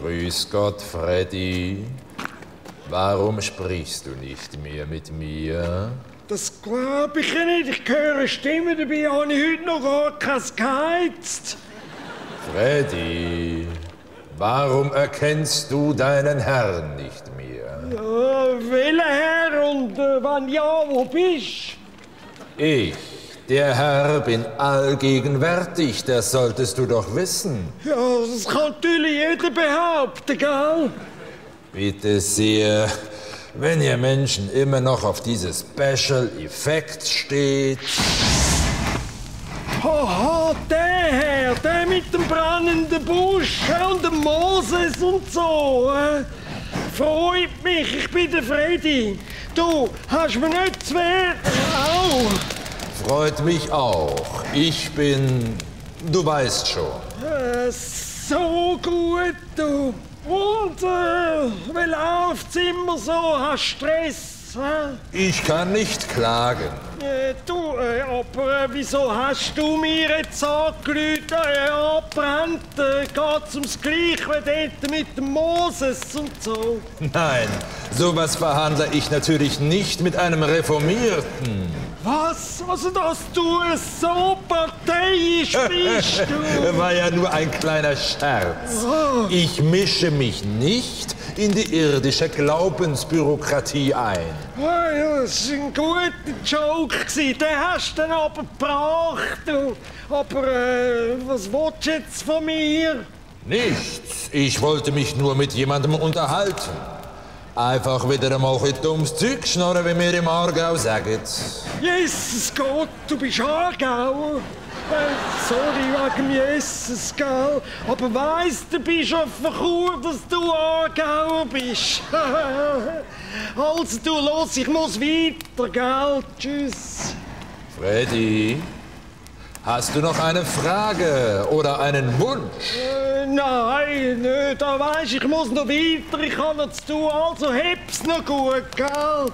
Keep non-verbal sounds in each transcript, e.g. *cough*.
Grüß Gott, Freddy. Warum sprichst du nicht mehr mit mir? Das glaube ich nicht. Ich höre Stimmen, dabei habe ich heute noch gar keins geheizt. Freddy, warum erkennst du deinen Herrn nicht mehr? Ja, welcher Herr und äh, wenn ja, wo bist Ich, der Herr, bin allgegenwärtig, das solltest du doch wissen. Ja, das kann natürlich jeder behaupten, gell? Bitte sehr, wenn ihr Menschen immer noch auf diese Special Effects steht. Haha, der Herr, der mit dem brennenden Busch und dem Moses und so. Äh. Freut mich, ich bin der Freddy. Du, hast mir nicht zu wehren. Au. Freut mich auch. Ich bin. Du weißt schon. Äh, so gut, du. Und, äh, wie läuft's immer so? Hast Stress? Ich kann nicht klagen. Äh, du, äh, aber äh, wieso hast du mir jetzt angerufen? Äh, abbrennt, äh, geht's ums Gleiche wie dort mit dem Moses und so? Nein, sowas verhandle ich natürlich nicht mit einem Reformierten. Was? Also, dass du so parteiisch bist, *laughs* du? War ja nur ein kleiner Scherz. Ich mische mich nicht in die irdische Glaubensbürokratie ein. Ja, das war ein guter Joke. Den hast du aber gebracht. Aber äh, was willst du jetzt von mir? Nichts. Ich wollte mich nur mit jemandem unterhalten. Einfach wieder einmal ein dummes Zeug schnurren, wie wir im Aargau sagen. Jesus Gott, du bist Aargauer. Sorry wegen Jesus, gell? Aber weiss der Bischof von Chur, dass du Aargauer bist? *laughs* also du, los, ich muss weiter, gell? Tschüss. Freddy, hast du noch eine Frage oder einen Wunsch? Äh, nein, nicht. Da weisst, ich muss noch weiter, ich habe noch zu tun, also heb's noch gut, gell?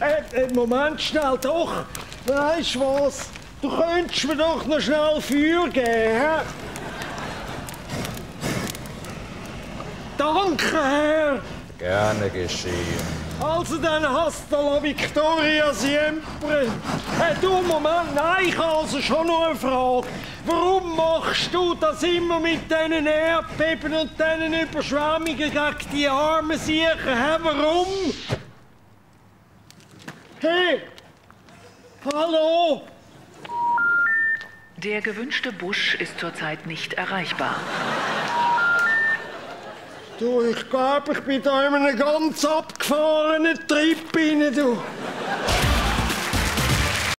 Äh, äh, Moment schnell, doch. Weisst du was? Du könntest mir doch noch schnell Feuer geben? Danke, Herr. Gerne geschehen. Also dann hast du la Victoria siempre. Hey, du, Moment, nein, ich habe also schon noch eine Frage. Warum machst du das immer mit diesen Erdbeben und diesen Überschwemmungen gegen die armen Siechen? Hä, warum? Hey! Hallo! Der gewünschte Busch ist zurzeit nicht erreichbar. Du, ich glaube, ich bin da in einem ganz abgefahrenen Trip rein, du.